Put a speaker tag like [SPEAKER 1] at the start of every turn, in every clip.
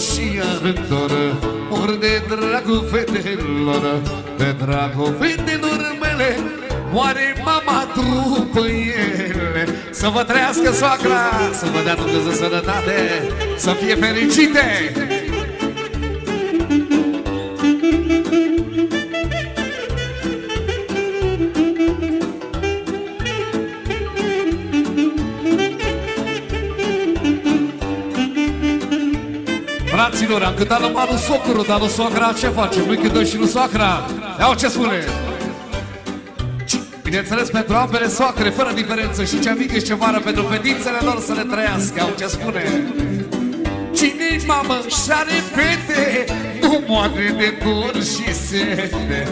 [SPEAKER 1] și iar dor Mor de dragul fetelor De dragul fetelor mele Moare mama după ele. Să vă trăiască soacra Să vă dea Dumnezeu sănătate Să fie fericite Fraților, am cântat la malul socru, dar nu soacra ce facem? Nu cântăm și nu soacra? Iau ce spune! Bineînțeles, pentru ambele soacre, fără diferență, și cea mică și cea mare, pentru fetițele lor să le trăiască, au ce spune. Cine-i mamă și are fete, nu moare de dor și sete.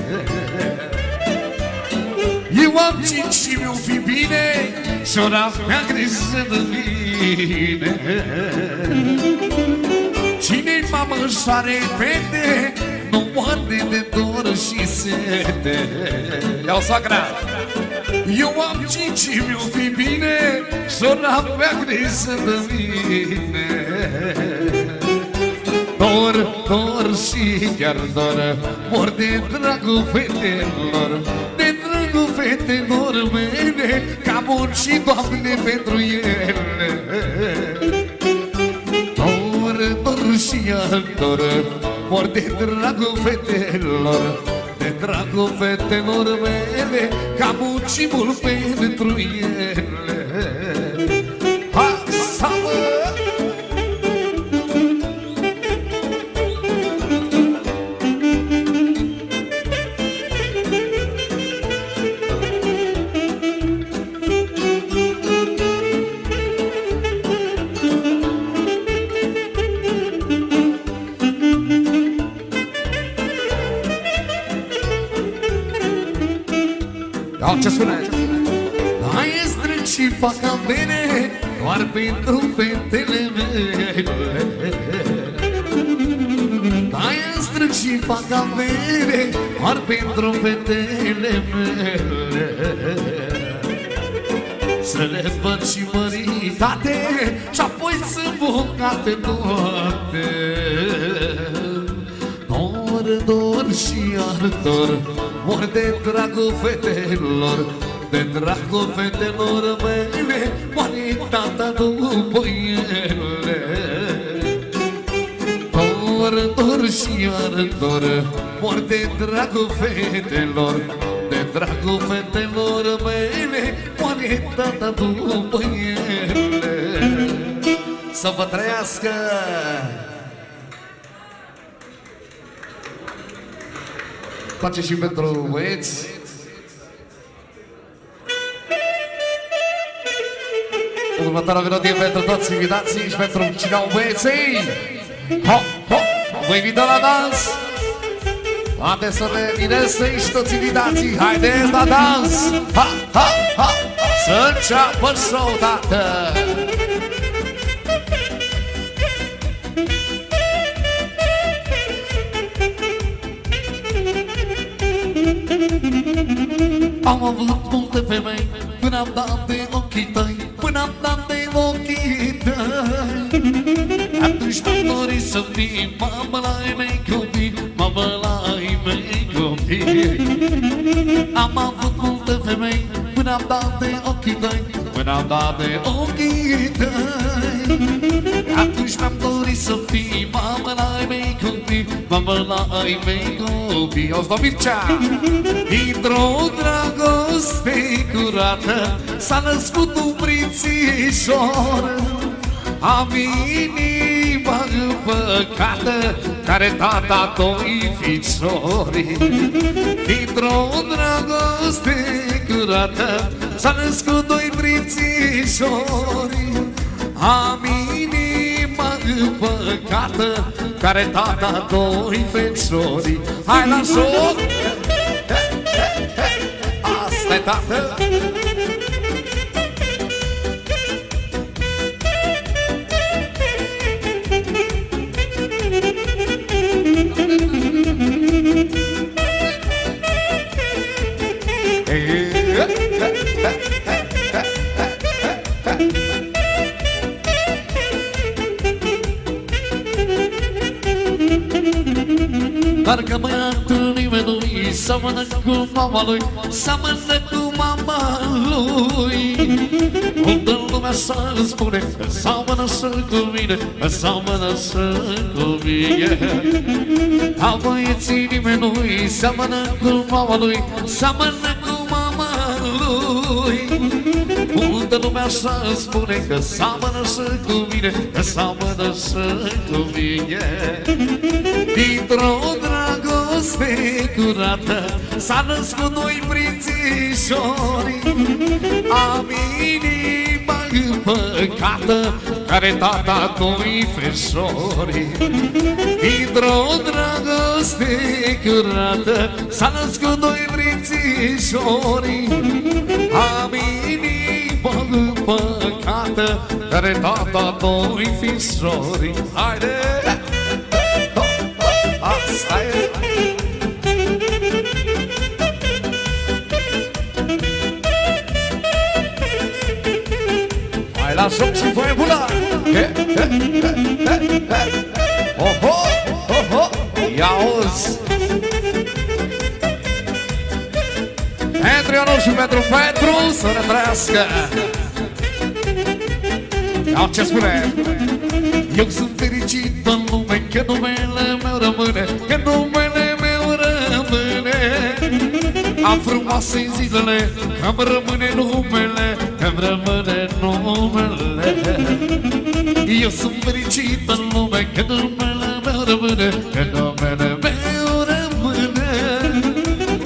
[SPEAKER 1] Eu am cinci și mi-o fi bine, și ora mea grijă de mine. Cine-i mamă și are fete, nu moare de dor și sete. Iau soacra! Eu am cinci și mi-o fi bine Sora mea grijă de mine Dor, dor și chiar dor Mor de dragul fetelor De dragul fetelor mele Ca bun și doamne pentru ele iar dor Mor de dragul fetelor de dragul fetelor mele Ca muci mult pentru ele pentru fetele mele. Să le văd și măritate Și apoi să bogate toate. Dor, dor și iar dor Mor de dragul fetelor De dragul fetelor mele Moare tata după ele. Dor, dor și iar dor Mor de dragul fetelor De dragul fetelor mele Moare tata după ele. Să vă trăiască! Face și pentru băieți. Următoarea melodie pentru toți invitații și pentru cine au băieții Ho, ho, vă invită la dans Poate să le minesei și toți invitații. Haideți la dans! Ha, ha, ha! Să înceapă show, tată Am avut multe femei Până am dat de ochii tăi Până am dat de ochii tăi Atunci mi-am dorit să fii Mamă la ai mei copii Mamă la ai mei copii Am avut multe femei Până am dat de ochii tăi Până am dat de ochii tăi. Atunci mi-am dorit să fii Mamă la ai mei copii Mamă la ai mei copii. O să Mircea! Dintr-o dragoste curată S-a născut un prințișor Am inima împăcată Care tata doi ficiori Dintr-o dragoste curată S-a născut doi prințișori Am inima împăcată Care tata doi feciori Hai la joc! Asta e tată! Dar Seamănă cu mama lui Seamănă cu mama lui. Unde lumea să spune Seamănă să cu mine Seamănă să cu mine. A băieții nimeni nu-i Seamănă cu mama lui Seamănă cu mama lui. Unde lumea să spune Că seamănă să cu mine Că seamănă să cu mine. Dintr-o dragoste curată S-a născut noi prințișori. Am inima împăcată Care tata doi feșori Dintr-o dragoste curată S-a născut noi prințișori. Am inima împăcată Care tata doi feșori Haide! Asta e Hai la joc și voi buna Oho, oho Ia uzi Pentru Ionul și pentru Petru Să ne trăiască. Ia ce spune. Eu sunt fericit în lume Că numele Am frumoase zilele Că-mi rămâne numele Că-mi rămâne numele. Eu sunt fericit în lume Că numele meu rămâne Că numele meu rămâne.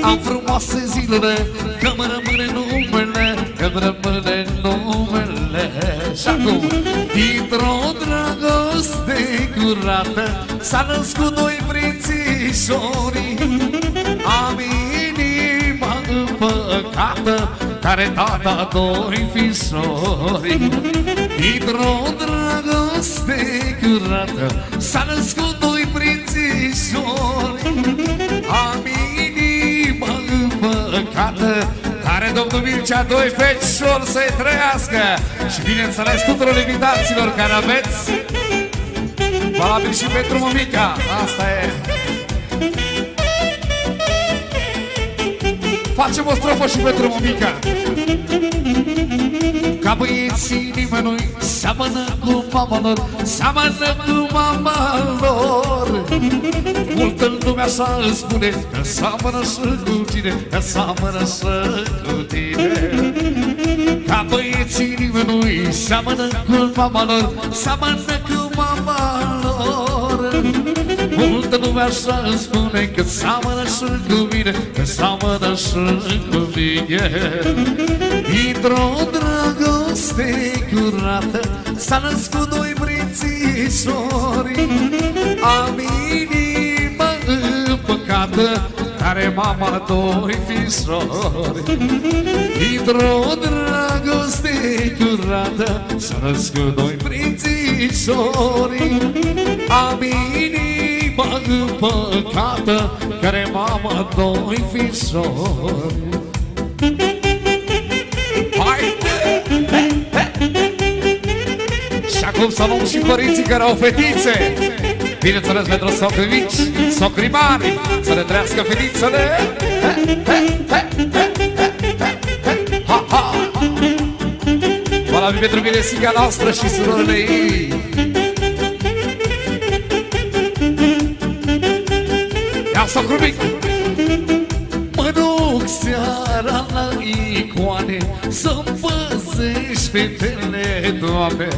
[SPEAKER 1] Am frumoase zilele Că-mi rămâne numele Că-mi rămâne numele. Și acum Dintr-o dragoste curată S-a născut doi prințișori Am inima împăcată Care tata doi fișori Dintr-o dragoste curată S-a născut doi prințișori Am inima împăcată Care domnul Mircea doi feciori să-i trăiască. Și bineînțeles tuturor invitaților care aveți. Valabil și pentru mămica Asta e Facem o strofă și pentru mămica Ca băieții nimănui. Seamănă cu mama lor Seamănă cu mama lor. Multă lumea așa îți spune Că seamănă și cu tine Că seamănă și cu tine. Ca băieții nimănui Seamănă cu mama lor Seamănă cu mama lor Multă lumea așa îmi spune Că seamănă și cu mine Că seamănă și cu mine. Dintr-o dragoste curată S-a născut doi prințișori Am inima împăcată Care mama doi fișori Dintr-o dragoste curată S-a născut doi prințișori Am inima împăcată Care mama doi fișori Și acum să luăm și părinții care au fetițe. Bineînțeles pentru socri mici, socri mari Să ne trăiască fetițele. Ha, ha. Valabil pentru Miresica noastră și surorile ei Ia socru mic Mă duc seara la icoane Să-mi păzești fetele, Doamne.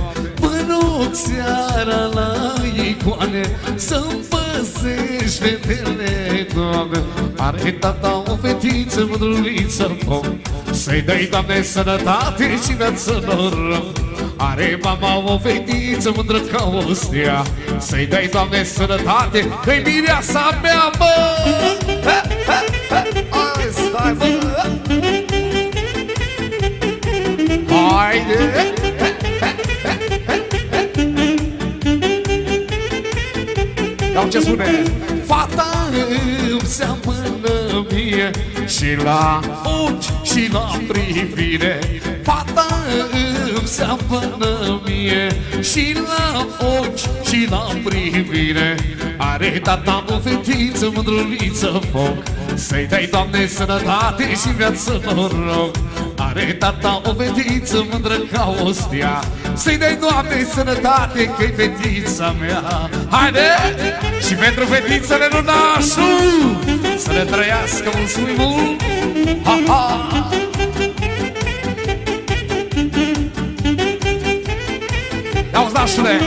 [SPEAKER 1] Mă duc seara la icoane Să-mi păzești fetele, Doamne. Are tata o fetiță mândruliță foc Să-i dai, Doamne, sănătate și viață noroc are mama o fetiță mândră ca o stea Să-i dai, Doamne, sănătate Că-i mireasa mea, mă! Hai, stai, mă! Haide! Iau ce spune Fata îmi seamănă mie Și la ochi și la privire Fata îmi seamănă mie. Și la ochi și la privire Are Are tata o fetiță mândruliță foc. Să-i dai, Doamne, sănătate și viață noroc Are tata o fetiță mândră ca o stea. Să-i dai, Doamne, sănătate că-i fetița mea. Haide! Și pentru fetițele lunașu Să le trăiască mulțumim mult Ha, ha! Auzi, nașule!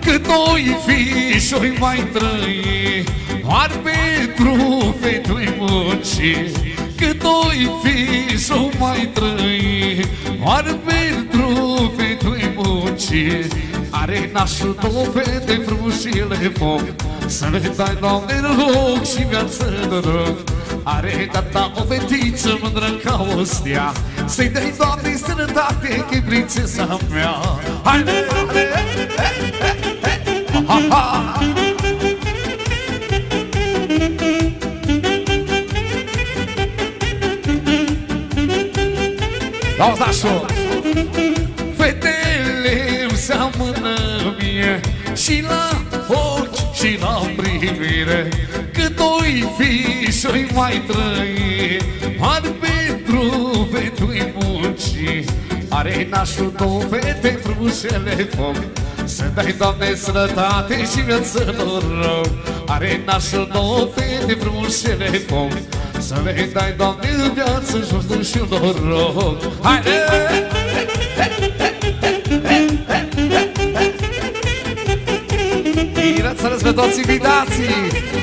[SPEAKER 1] Cât noi fișori mai trăi Doar pentru fetui munci Cât noi fișori mai trăi Doar pentru fetui munci Are nașul două fete frumușile foc Să le dai, Doamne, rog și viață noroc Are tata o fetiță mândră ca o stea. Să-i dai, Doamne, sănătate, că-i prințesa mea. Haide, haide, ha, ha. Auzi, nașul Fetele îmi seamănă mie Și la ochi și la privire. Cât oi fi și mai trăi Ar pentru vetui munci Are nașul două fete frumușele foc să dai, Doamne, sănătate și viață noroc Are nașul două fete frumușele foc Să le dai, Doamne, în viață jos și noroc Haide! Bine, să pe toți invitații!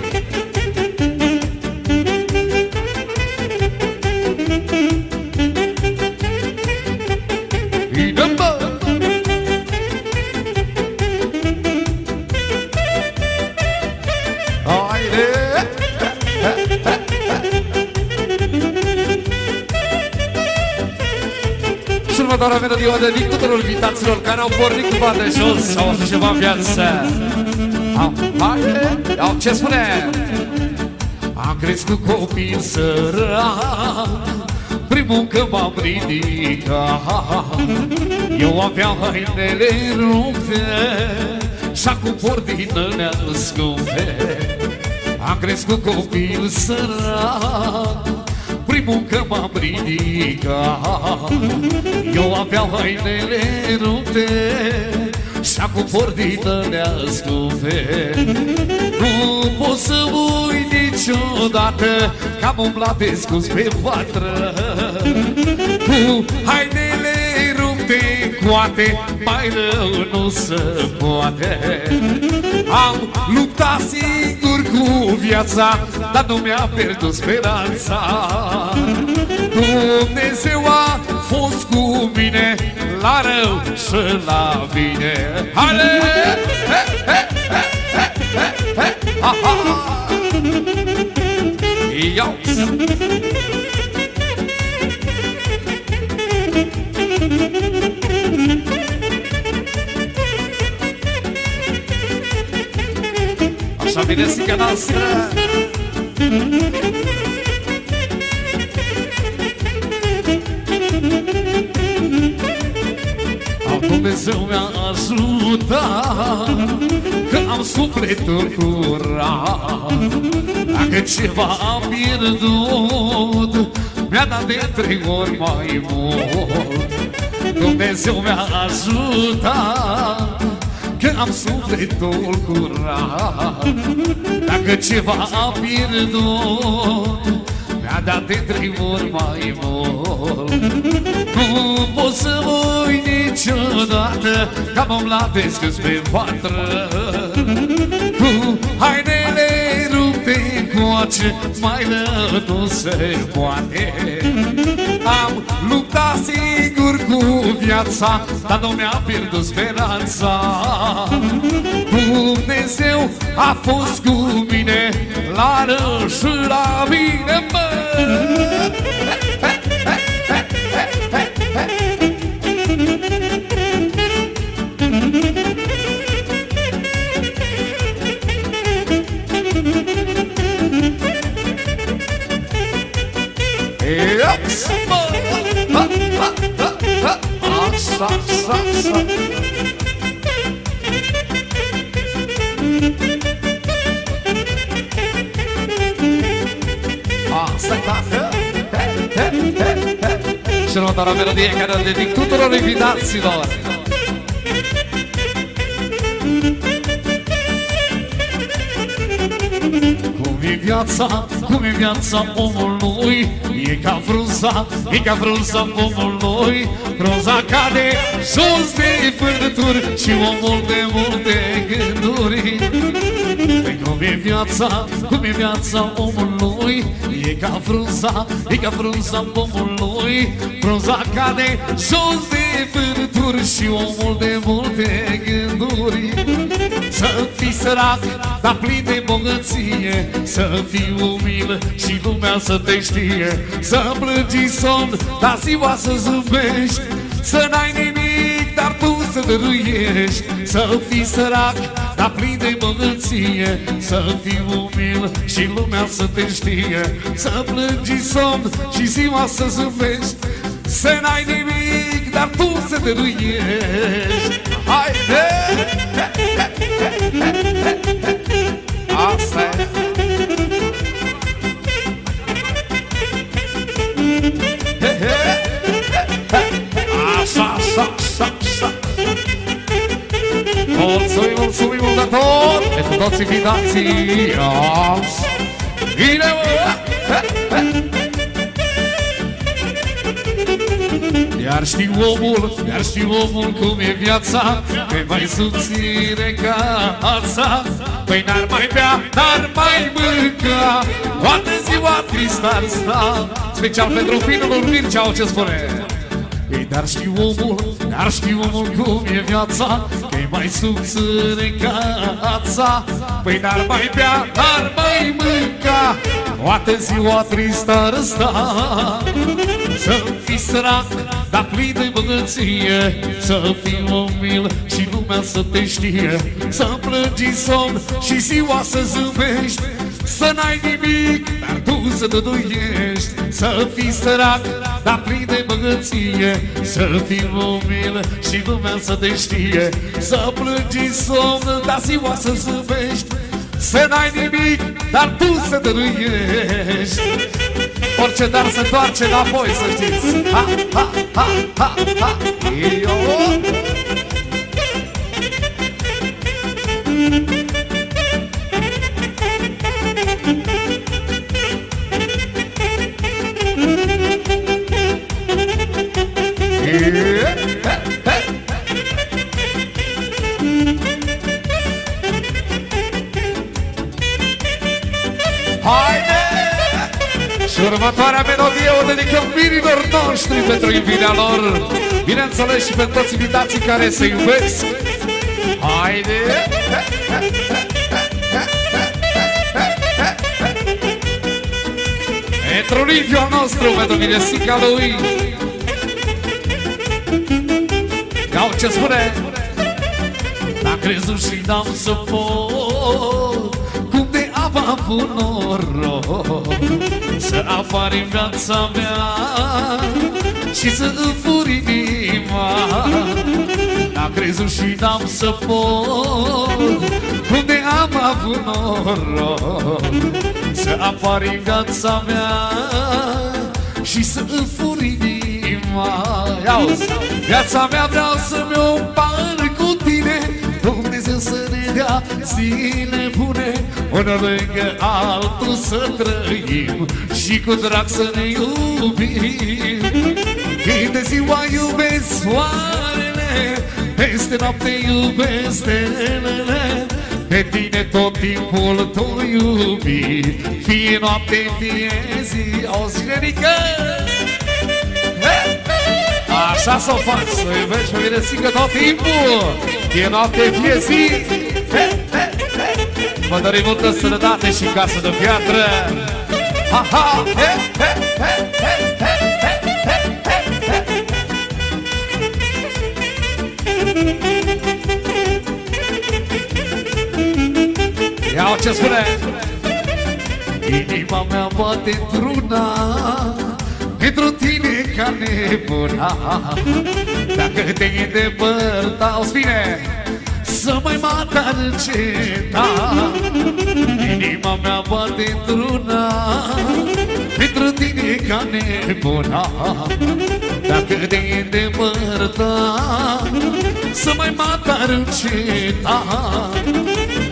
[SPEAKER 1] Tuturor invitaților care au pornit cu de jos și au avut ceva în viață. Hai, Iau, ce spune? Am crescut copil sărat Primul că m-am ridicat Eu aveam hainele rupte Și acum portinele scumpe Am crescut copil sărat primul că m-am ridicat Eu aveam hainele rupte Și acum pordită scumpe Nu pot să uit niciodată Că am umblat descus pe vatră. Cu hainele rupte coate Mai rău nu se poate. Am luptat singur cu viața Dar nu mi-a pierdut speranța Dumnezeu a fost cu mine La rău și la bine Ale! Iau! Așa vine sica noastră Dumnezeu mi-a ajutat Că am sufletul curat Dacă ceva am pierdut Mi-a dat de trei ori mai mult Dumnezeu mi-a ajutat Că am sufletul curat. Dacă ceva am pierdut mi-a dat de trei ori mai mult. Nu pot să voi niciodată Ca m-am la descăs pe vatră. Cu hainele rupte coace Mai rău nu se poate. Am luptat sigur cu viața Dar nu mi-a pierdut speranța. Dumnezeu a fost cu mine La rău și la bine, mă melodie care o dedic tuturor invitaților. Cum e viața, cum e viața omului E ca frunza, e ca frunza omului Frunza cade sus de vânturi Și omul de multe gânduri pe cum e viața, cum e viața omului E ca frunza, e ca frunza omului Frunza cade jos de vânturi Și omul de multe gânduri. Să fii sărac, dar plin de bogăție. Să fii umil și lumea să te știe. Să plângi somn, dar ziua să zâmbești. Să n-ai nimic, dar tu să dăruiești. Să fii sărac, dar plin de bogăție Să fii umil și lumea să te știe. Să plângi somn și ziua să zâmbești. Să n-ai nimic, dar tu să dăruiești Haide! Asta e mulțumim mult de tot Pentru toți invitații. Bine, mă! Iar știu omul, iar știu omul cum e viața. Că mai subțire ca ața. Păi n-ar mai bea, n-ar mai mânca. Toată ziua trist ar sta. Special pentru finul Mircea, ce spune? Ei, dar știu omul, dar știu omul cum e viața Că-i mai subțire ca ața Păi n-ar mai bea, n-ar mai mânca. Toată ziua tristă ar sta. Să fii sărac, dar plin de bogăție. Să fii umil și lumea să te știe. Să plângi somn și ziua să zâmbești. Să n-ai nimic, dar tu să dăduiești Să fii sărac, dar plin de bogăție Să fii umil și lumea să te știe. Să plângi somn, dar ziua să zâmbești. Să n-ai nimic, dar tu să dăduiești Orice dar se întoarce înapoi, să știți. Ha, ha, ha, ha, ha. Eu... noștri pentru iubirea lor. Bineînțeles și pentru toți invitații care se iubesc. Haide! Pentru Liviu al nostru, pentru Minesica lui. Iau ce spune. N-a crezut și n-am să pot. Cum de am avut noroc. Să apar în viața mea Și să înfuri inima. N-a crezut și n-am să pot. Cum de am avut noroc? Să apar în viața mea Și să înfuri inima. Iauzi, viața mea vreau să-mi o împar cu tine. Dumnezeu să ne dea zile bune Unul lângă altul să trăim Și cu drag să ne iubim Când de ziua iubesc soarele Peste noapte iubesc stelele. Pe tine tot timpul tu iubi Fie noapte, fie zi O zilerică Așa să o faci, să iubești pe mine țică tot timpul. Fie noapte, fie zi. Vă dorim multă sănătate și casă de piatră. Ha, ha, he, he, he, he, Ia ce spune? Inima mea bate într-una Pentru tine ca nebuna. Dacă te îndepărta, o spine Să mai mata înceta. Inima mea bate într-una Pentru tine ca nebuna. Dacă te îndepărta Să mai matar înceta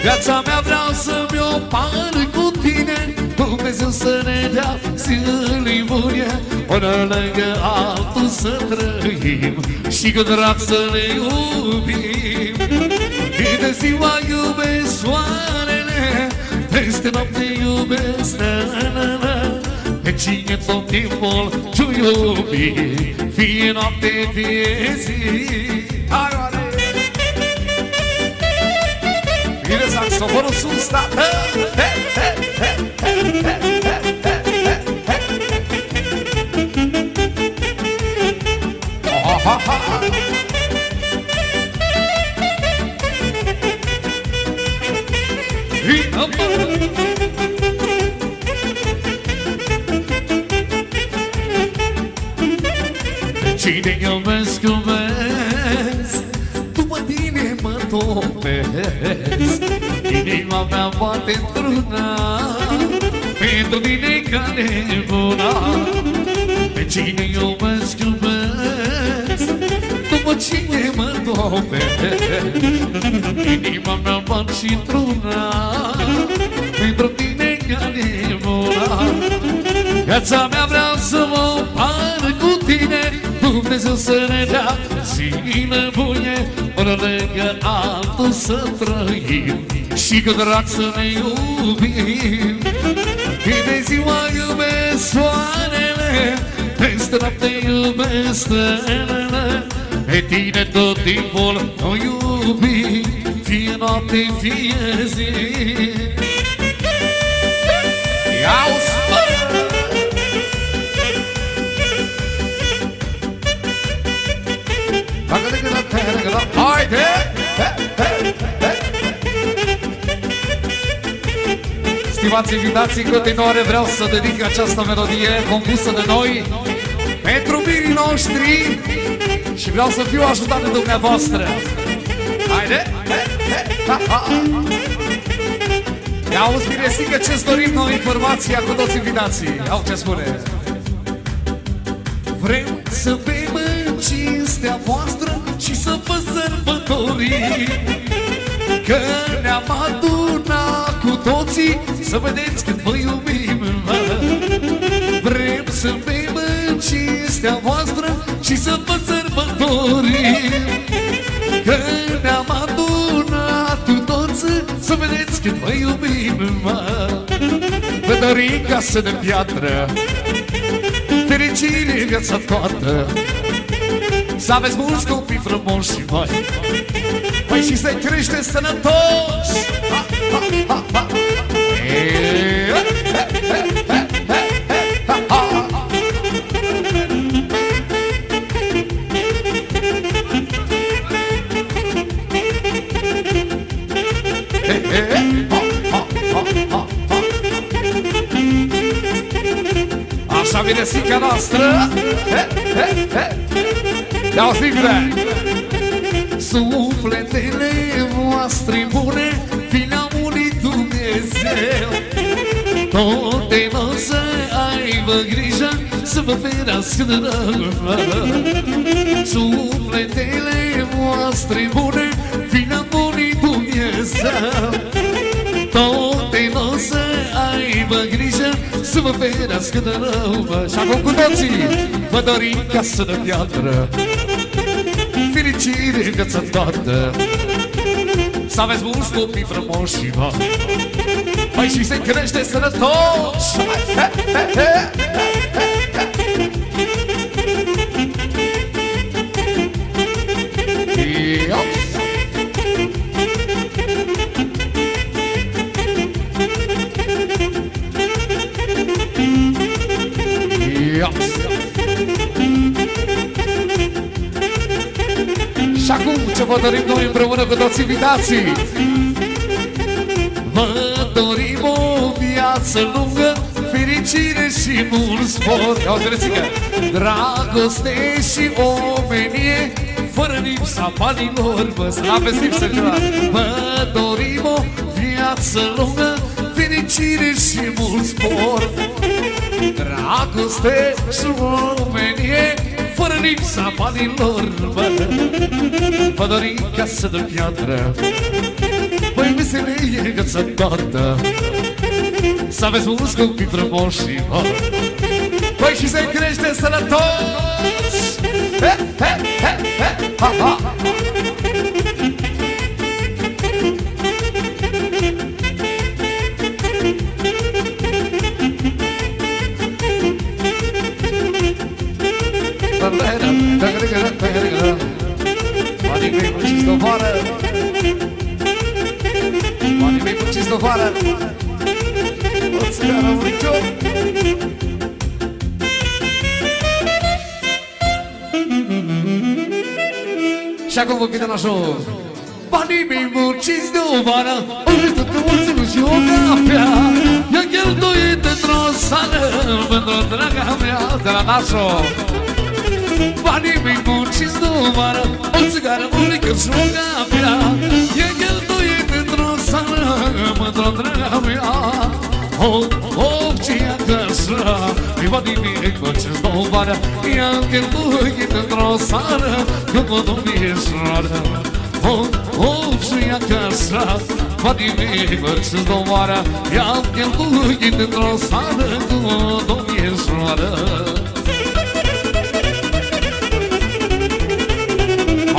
[SPEAKER 1] Viața mea vreau să-mi o par cu tine Dumnezeu să ne dea zilii bune Până lângă altul să trăim Și cu drag să ne iubim Și de ziua iubesc soarele Peste noapte iubesc na, na, na. Pe cine tot timpul tu iubi Fie noapte, fie zi
[SPEAKER 2] Vine saxofonul sus, da Ha ha ha.
[SPEAKER 1] Vină, bă! Cine iubesc, iubesc mă topesc Inima mea bate într-una Pentru tine ca nebuna. Pe cine iubesc, iubesc După cine mă topesc Inima mea bate și într-una Pentru tine ca nebuna. Viața mea vreau să mă par cu tine Dumnezeu să ne dea zile bune Până lângă altul să trăim Și cu drag să ne iubim. Bine ziua iubesc soarele Peste noapte iubesc stelele. Pe tine tot timpul o iubim Fie noapte, fie zi Stimați invitații, în continuare vreau să dedic această melodie compusă de noi pentru mirii noștri și vreau să fiu ajutat de dumneavoastră.
[SPEAKER 2] Haide! He, he, ha, ha.
[SPEAKER 1] Ia auzi bine, stingă ce-ți dorim noi informația cu toți invitații. Au ce spune. Vrem să bem în cinstea voastră și să vă sărbătorim Că ne-am adunat cu toții să vedeți cât vă iubim mă. Vrem să bem în cinstea voastră și să vă sărbătorim Că ne-am adunat cu toți să vedeți cât vă iubim mă. Vă dorim casă de piatră Fericire viața toată Să aveți mulți copii frumoși și mai Păi și să crește sănătoși Ha, ha, ha, ha. E,
[SPEAKER 2] He, he, ha, ha, ha, ha, ha.
[SPEAKER 1] Așa vine sica noastră
[SPEAKER 2] He, he, he.
[SPEAKER 1] Ia o singură. Sufletele voastre bune Vi le-a unit Dumnezeu. Tot de mă să aibă grijă Să vă ferească de rău Sufletele voastre bune Vi le-a unit Dumnezeu. Tot de mă să aibă grijă Să vă ferească de rău mă. Și acum cu toții Vă dorim casă de piatră fericire în viața toată Să aveți mulți copii frumoși și mari Păi și să crește sănătoși
[SPEAKER 2] He, he, he.
[SPEAKER 1] Ia. Acum ce vă dorim noi împreună cu toți invitații. Vă dorim o viață lungă Fericire și mult spor. Ia uite rețică Dragoste și omenie Fără lipsa banilor Bă, să n-aveți lipsă ceva. Vă dorim o viață lungă Fericire și mult spor. Dragoste și omenie fără lipsa banilor, bă. Vă dori casă de piatră. Băi, veselie găță toată Să aveți mulți copii frumoși, bă. Băi, și să crește sănătos He, he, he, he, ha, ha Banii mei cu cistovară Banii mei cu cistovară O țigară, un ricior Și acum vă câte nașul Banii mei munciți de o vară Uite că mulțim și o cafea I-a cheltuit într-o sală Pentru draga mea de la nașul Banii mei munciți de o vară O țigară, un licăr și o cafea I-a cheltuit într-o sală Pentru draga mea Oh, oh, ce-i acasă? Mi banii mei munciți de o vară I-a cheltuit într-o sală Când mă domnișoară Oh, oh, și acasă? Banii mei munciți de o vară I-a cheltuit într-o sală Când mă domnișoară Haide,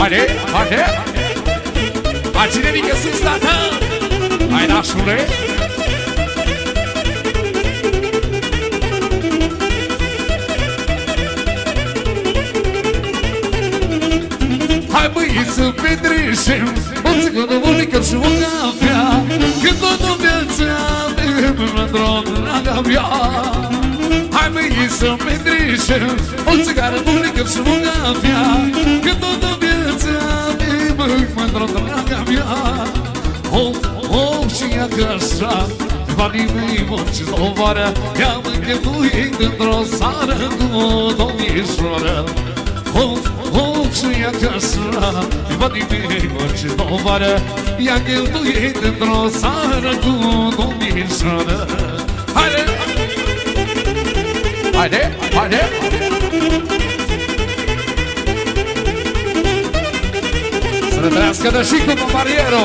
[SPEAKER 1] haide Mai ține mică sus, tată Hai, nașule. Hai băi să petrecem O țigănă, o licăr și o cafea Că tot o viață avem Într-o draga mea Hai băi să petrecem O țigară, o licăr și o cafea Că tot o viață avem Într-o draga mea Oh, oh, și acasă Banii mei munciți o vară I-am închetuit într-o sară Cu o domnișoară Oh, oh, și acasă Banii mei munciți o vară I-am cheltuit într-o sară Cu o domnișoară Haide! Haide, haide! Să ne trăiască de și cu Mariero!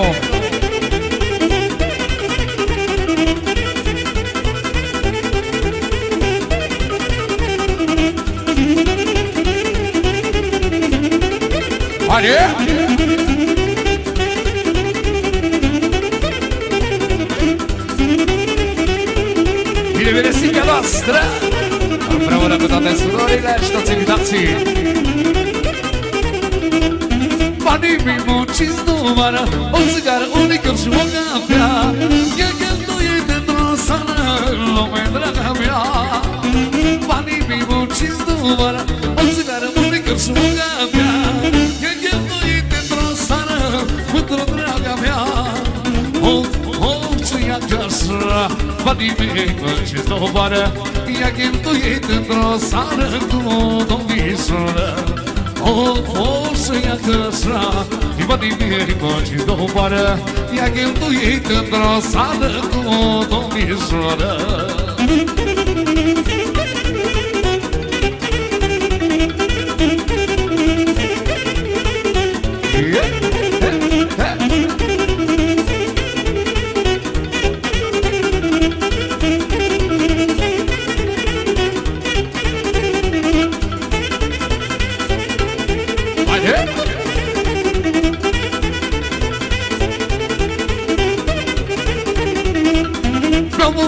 [SPEAKER 1] Haide! Bine venesica noastră! Împreună cu toate surorile și toți invitații! Banii mei munciți numără O țigară, un licăr și o cafea. E cheltuit într-o sală Lume draga mea. Banii mei munciți numără O țigară, un licăr și o cafea. E cheltuit într-o sală Într-o draga mea. Oh, oh, ce-i acasă Banii mei munciți numără E cheltuit într-o sală Cu o domnișoară Oh, oh, să-i acasă I banii mei munciți numără I-a cheltuit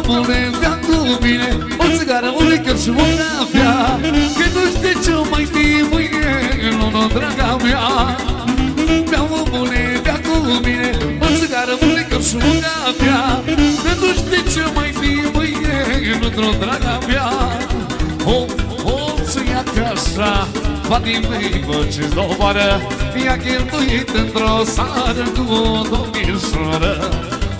[SPEAKER 1] Vreau omule, bea cu mine O țigară, un licăr și o cafea Că nu știi ce mai fi mâine Nu, nu, draga mea. Vreau omule, bea cu mine O țigară, un licăr și o cafea Că nu știi ce mai fi mâine Nu, nu, draga mea. Oh, oh, să-i acasă Banii mei munciți doboară I-a cheltuit într-o sară Cu o domnișoară.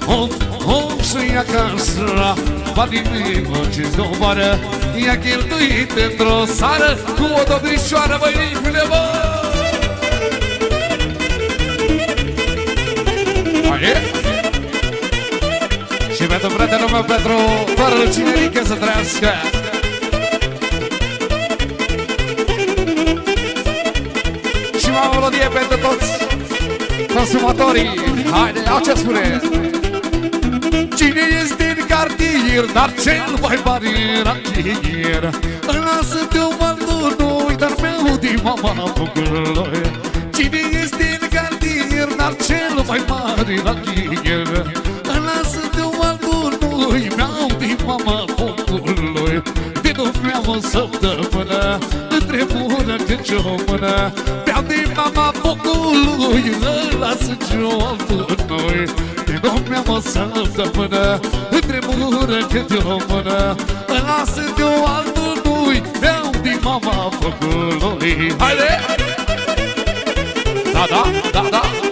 [SPEAKER 1] Oh, oh, și acasă Banii mei munciți doboară I-a cheltuit într-o sară Cu o domnișoară, băi, nicule, bă! Aie? Și pentru fratele meu, pentru fără cinerică să trăiască melodie pentru toți consumatorii. Haide, au ce spune? Cine este în cartier, dar cel mai mare rangier? Ăla sunt eu maldunui, dar meu din mama focului. Cine este în cartier, dar cel mai mare rangier? Ăla sunt eu maldunui, meu din mama focului. De nu vreau o săptămână, între bună cât și o mână, Beau din mama focului, ăla sunt eu altul noi. Nu am o săptămână Între mură câte o mână Lasă-te o altul nu-i Beau din mama făcului Haide! Da, da, da, da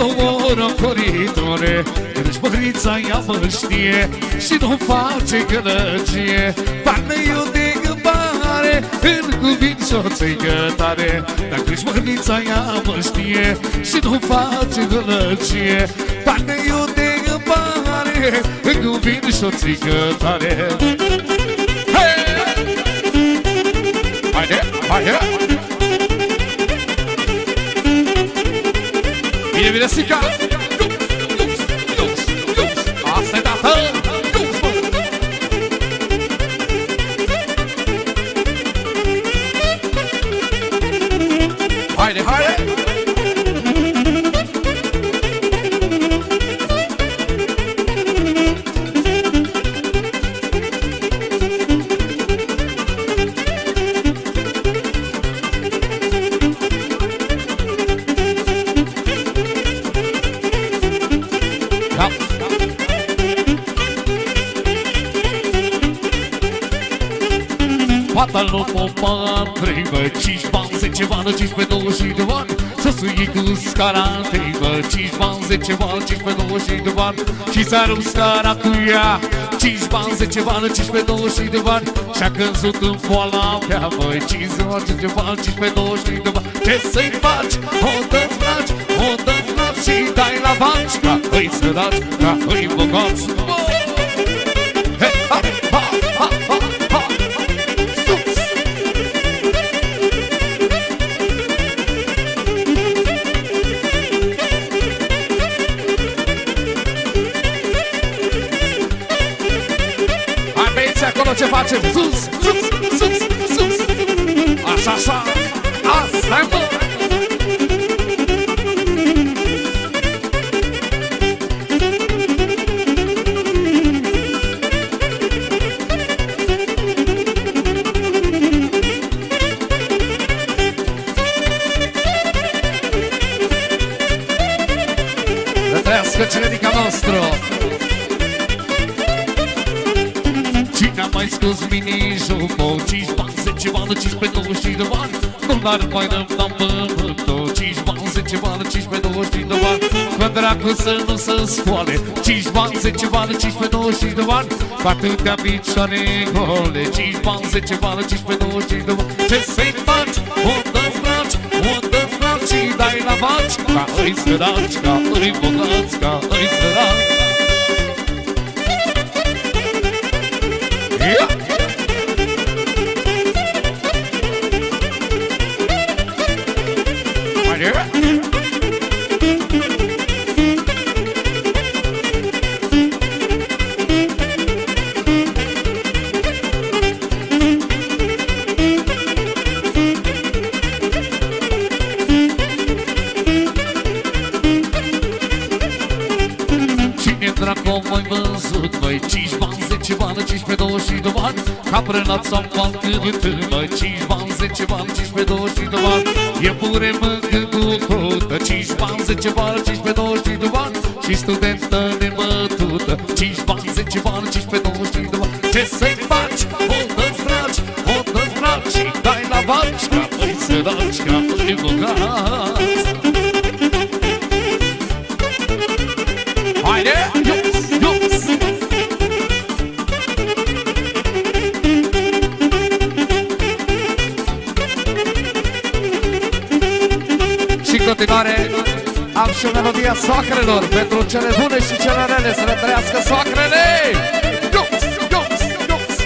[SPEAKER 1] Vreau două rocoritoare Crâșmărița ea mă știe Și nu face gălăgie Parne eu de gâmbare În cuvinte și o țăică tare Dar crâșmărița ea mă știe Și nu face gălăgie Parne eu de gâmbare În cuvinte și o țăică tare Hei! Haide, haide! Bine, bine, 10 bani, 15, 20 de bani. Și să arunc scara cu ea. 5 bani, 10 bani, 15, 20 de bani. Și-a căzut în foala mea Măi, 5 bani, 10 bani, 15, 20 de bani. Ce să-i faci? O dă-ți faci, o dă-ți faci Și dai la banci Ca îi săraci, ca îi bogați. He, acolo ce Nu l-ar mai rămâna pământul 5 bani, 10 bani, 15, 20 de bani. Că dracu să nu se scoale. 5 bani, 10 bani, 15, 20 de bani. Cu atâtea picioare gole 5 bani, 10 bani, 15, 20 de bani. Ce să-i faci? O dă-ți braci, o dă-ți braci Și dai la vaci Ca îi săraci, ca îi bogați, ca îi săraci. Ia! Caprânat sau bani cât mă 5 bani, 10 bani, 15, 20 de bani. E pure mâncă cu cotă 5 bani, 10 bani, 15, 20 de bani. Și studentă nebătută 5 bani, 10 bani, 15, 20 de bani. Ce să-i
[SPEAKER 2] trăiască soacrele! Iups, iups, iups!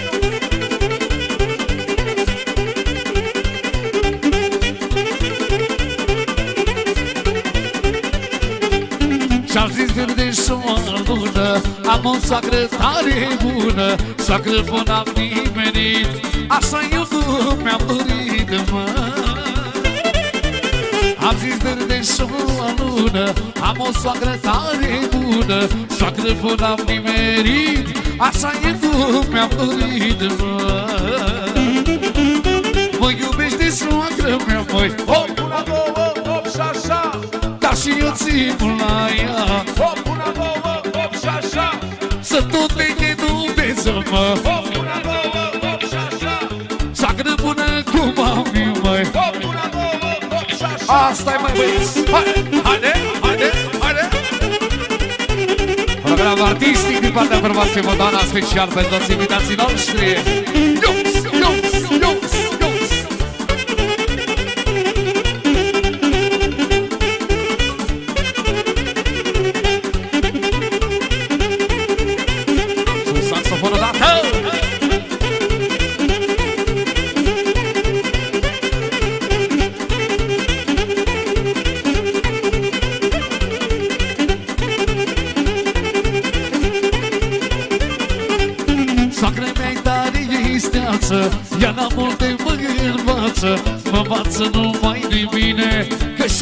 [SPEAKER 1] Și-am zis verde și o lună Am o soacră tare bună Soacră bună am nimenit Așa eu nu mi-am dorit, mă Am zis verde și o lună Am o soacră tare bună Soacră bună am nimerit Așa eu nu mi-am dorit, mă. Mă iubește soacră mea, măi.
[SPEAKER 2] Hop, una, două, hop și așa.
[SPEAKER 1] Dar și eu țin la ea
[SPEAKER 2] Hop, una, două, hop și așa.
[SPEAKER 1] Să tot vede Dumnezeu, mă.
[SPEAKER 2] Hop, una, două, hop și așa.
[SPEAKER 1] Soacră bună cum am eu, măi.
[SPEAKER 2] Hop, una, două, hop și așa.
[SPEAKER 1] Asta-i mai băieți. Hai, haide, Program artistic din partea formației Modana Special pentru toți invitații noștri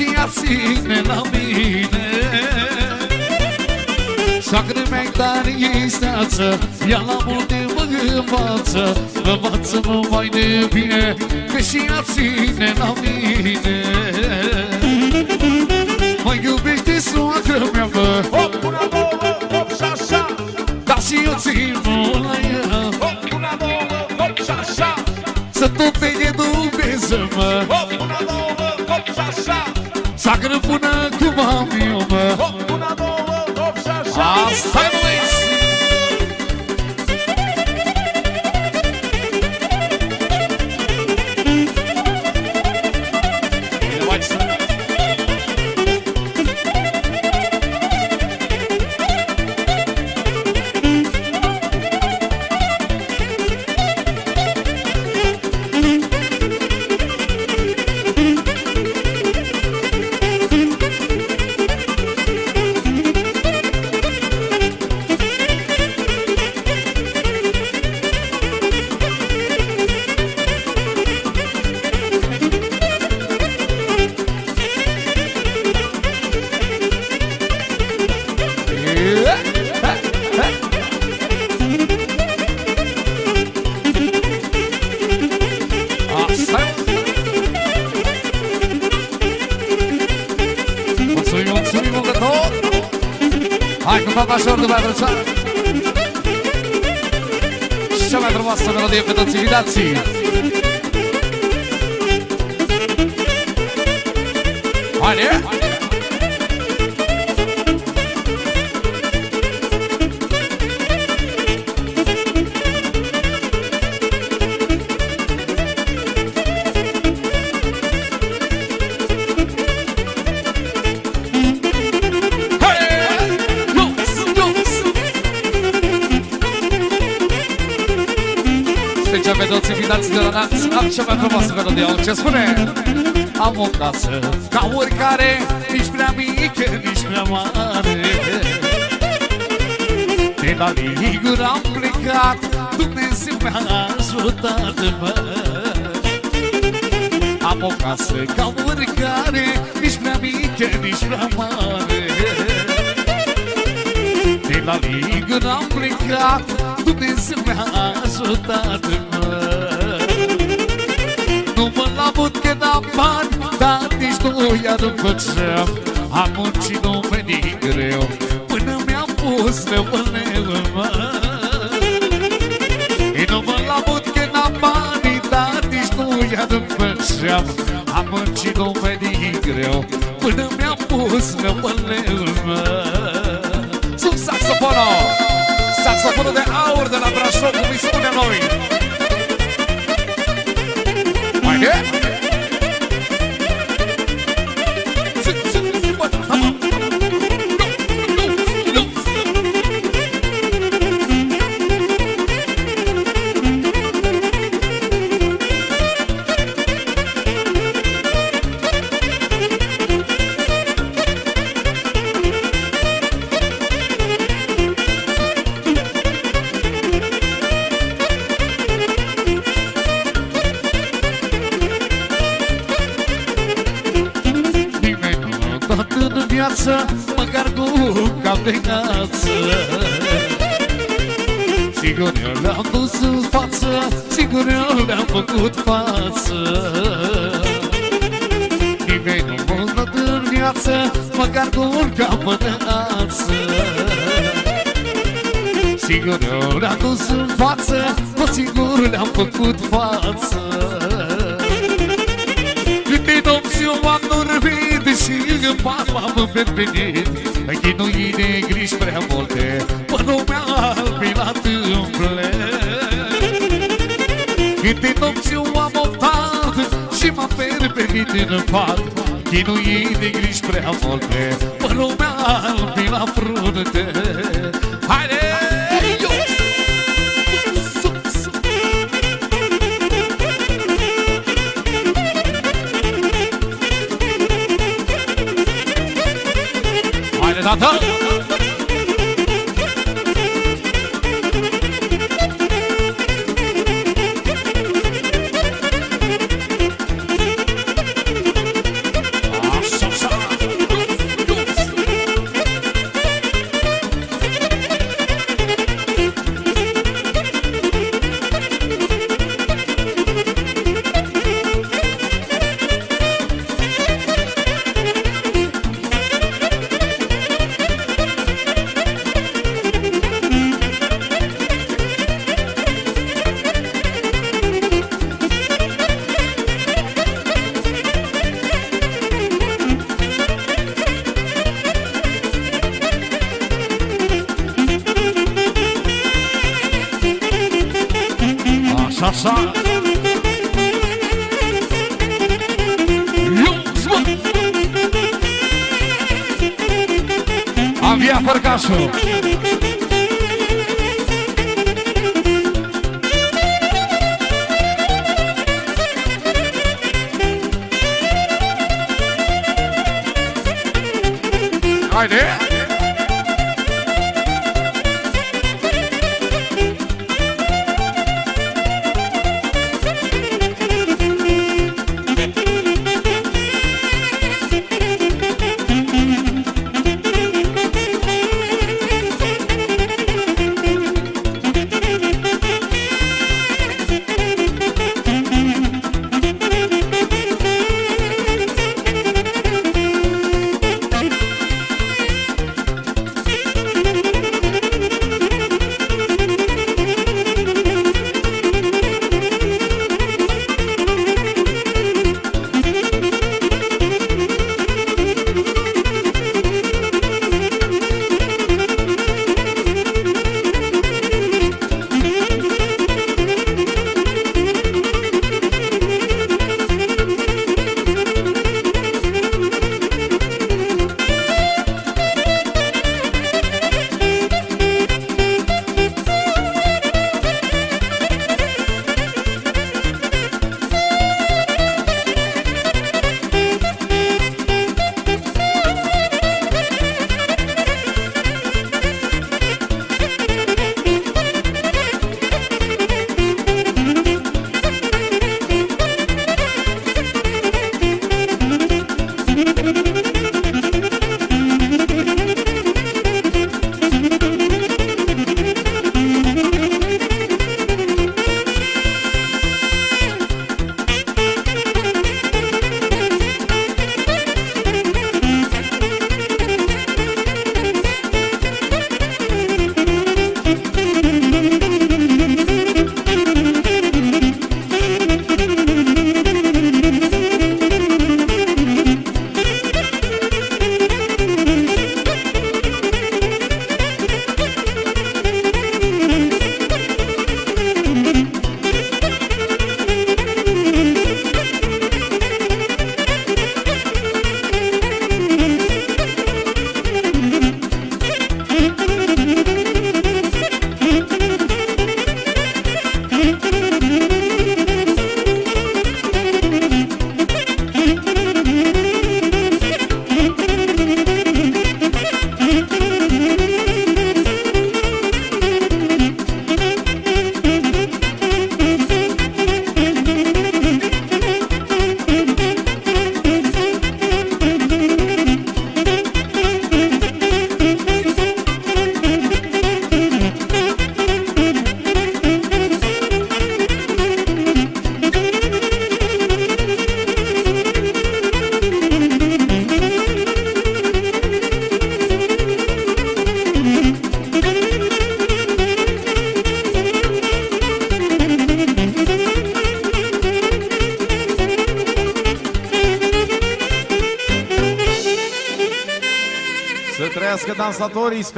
[SPEAKER 1] și ea ține la mine. Soacră mea-i tare isteață Ea la multe mă învață. Mă învață numai de mine Că și ea ține la mine. Mă iubește soacră mea, mă.
[SPEAKER 2] Hop, una, două, hop și așa.
[SPEAKER 1] Dar și eu țin la ea.
[SPEAKER 2] Hop, una, două, hop și așa.
[SPEAKER 1] Să tot vede Dumnezeu, mă.
[SPEAKER 2] Hop, una, două, hop și așa
[SPEAKER 1] Sacră bună frumoasă melodie Au ce spune? Am o casă ca oricare Nici prea mică, nici prea mare. De la Ligur am plecat Dumnezeu mi-a ajutat, mă Am o casă ca oricare Nici prea mică, nici prea mare. De De la ligă n-am plecat Dumnezeu mi-a ajutat mă laud că n-am bani Dar nici nu iar după ce Am. Muncit domenii greu Până mi-am pus pe mă Nu mă laud că n-am bani Dar nici nu iar după ce Am. Muncit domenii greu Până mi-am pus pe mă Sunt saxofonul Saxofonul de aur de la Brașov Cum îi spunem noi. Haide! Viață Măcar cu cap de cață Sigur eu le-am dus în față Sigur eu le-am făcut față. Nimeni nu mă dat în viață Măcar cu un cap de cață Sigur eu le-am dus în față Tot sigur le-am făcut față și în pat m-am împenit Chinuit de griji prea multe Până mi-a albit la tâmple Câte nopți eu am optat Și m-am perpenit în pat. Chinuit de griji prea multe Până mi-a albit la frunte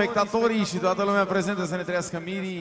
[SPEAKER 2] spectatorii și toată lumea prezentă să ne trăiască mirii.